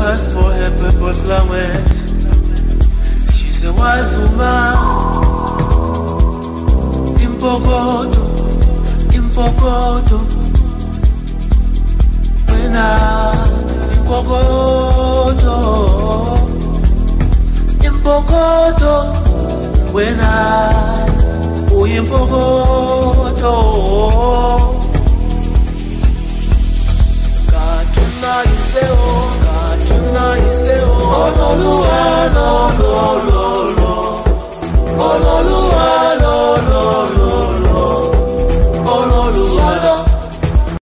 fast for her purple language. She's a wise woman. Impokoto, impokoto. Wena, impogodo, when Wena, impogodo. Oh,